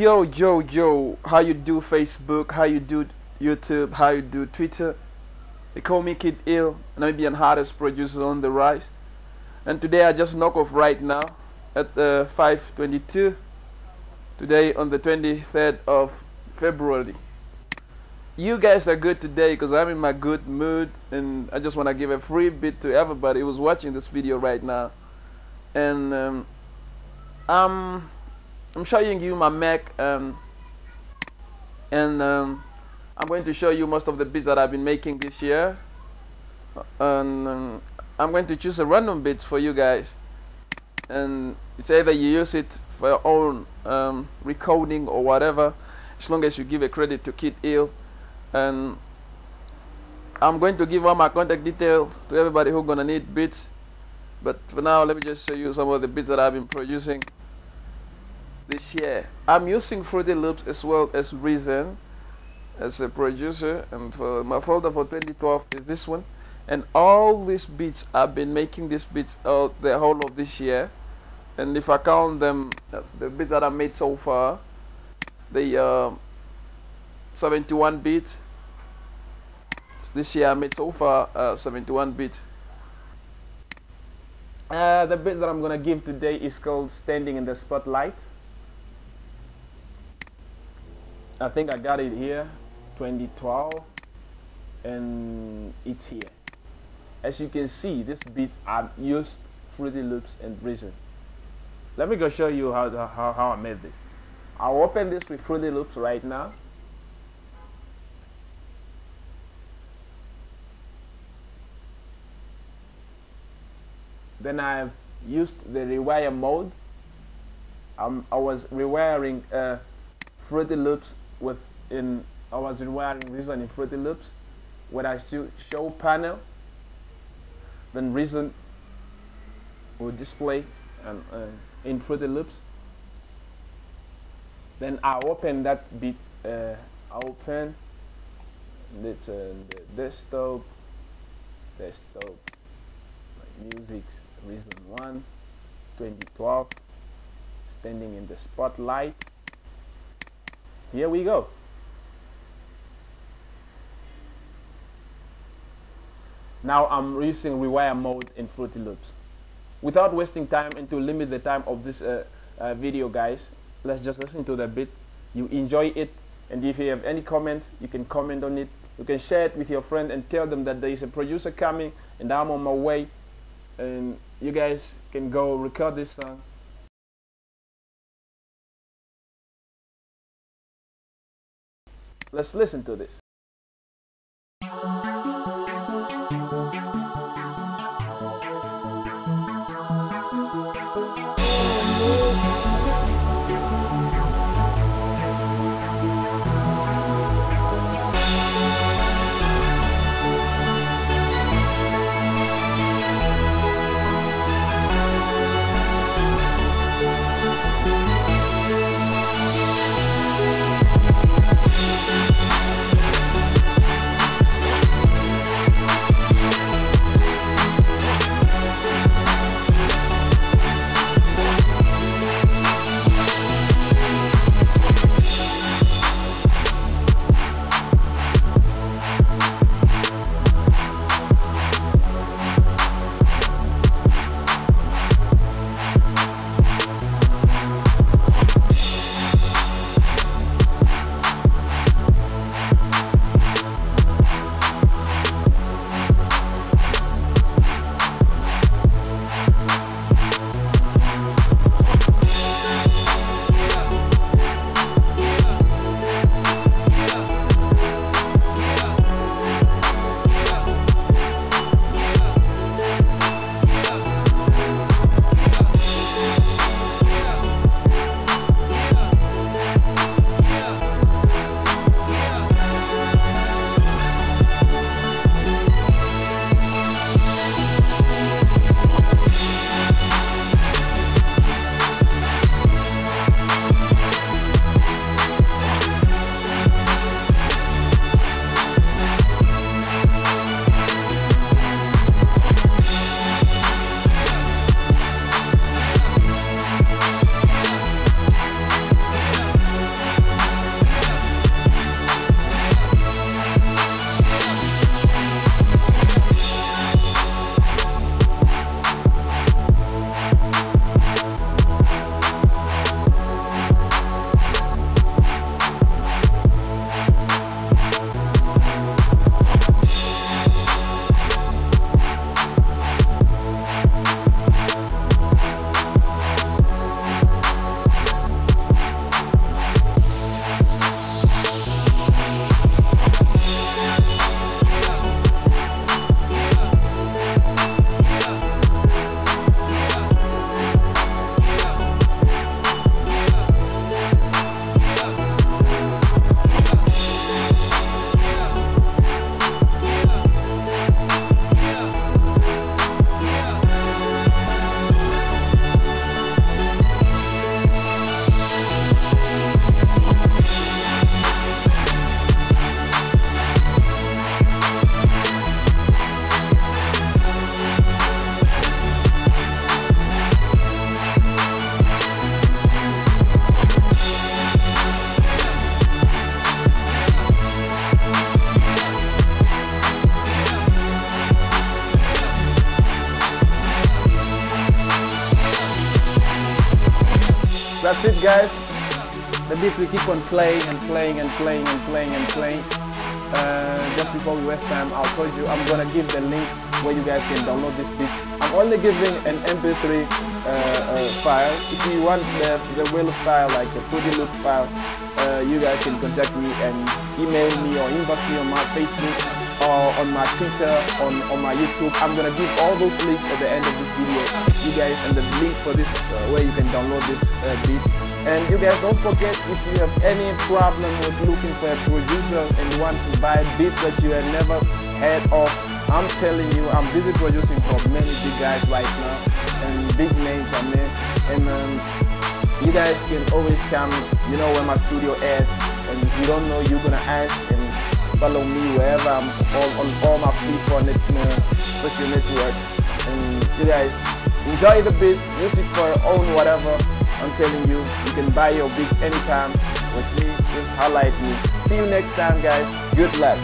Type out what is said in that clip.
Yo, yo, yo, how you do Facebook, how you do YouTube, how you do Twitter. They call me Kidd Ill, being hardest producer on the rise. And today I just knock off right now at uh, 5.22, today on the 23rd of February. You guys are good today because I'm in my good mood and I just want to give a free bit to everybody who's watching this video right now. And um, I'm I'm showing you my Mac um, and um, I'm going to show you most of the bits that I've been making this year. And um, I'm going to choose a random bits for you guys. And it's either you use it for your own um, recording or whatever as long as you give a credit to Kidd Ill. And I'm going to give all my contact details to everybody who's gonna need bits but for now let me just show you some of the bits that I've been producing this year. I'm using Fruity Loops as well as Reason as a producer and for my folder for 2012 is this one. And all these beats I've been making these beats out the whole of this year. And if I count them that's the beats that I made so far. The uh, 71 beats. This year I made so far uh, 71 beats. Uh, the bits that I'm gonna give today is called Standing in the Spotlight I think I got it here 2012 and it's here. As you can see this beat I've used Fruity Loops and Reason. Let me go show you how, how, how I made this. I'll open this with Fruity Loops right now. Then I've used the rewire mode. Um, I was rewiring uh, Fruity Loops with in I was rewiring Reason in Fruity Loops when I still show panel then Reason will display and uh, in Fruity Loops. Then I open that bit uh, I open it's uh, the desktop desktop music reason 1 2012 standing in the spotlight here we go. Now I'm using rewire mode in Fruity Loops. Without wasting time and to limit the time of this uh, uh, video guys let's just listen to the bit you enjoy it and if you have any comments you can comment on it. You can share it with your friend and tell them that there is a producer coming and I'm on my way and you guys can go record this song let's listen to this that's it guys. The beat we keep on playing and playing and playing and playing and playing. Uh, just before we waste time, I'll told you I'm gonna give the link where you guys can download this beat. I'm only giving an MP3 uh, uh, file. If you want the, the real file, like the Fruity Loop file, uh, you guys can contact me and email me or inbox me on my Facebook or on my Twitter, on, on my YouTube. I'm gonna give all those links at the end of this video. You guys, and the link for this, uh, where you can download this uh, beat. And you guys don't forget if you have any problem with looking for a producer and want to buy beats that you have never heard of, I'm telling you, I'm busy producing for many big guys right now and big names I mean. And um, you guys can always come, you know, where my studio at. And if you don't know, you're gonna ask follow me wherever I'm all, on all my free net, uh, social network. And you guys enjoy the beats, it for your own whatever. I'm telling you, you can buy your beats anytime with me. Just highlight me. See you next time, guys. Good luck.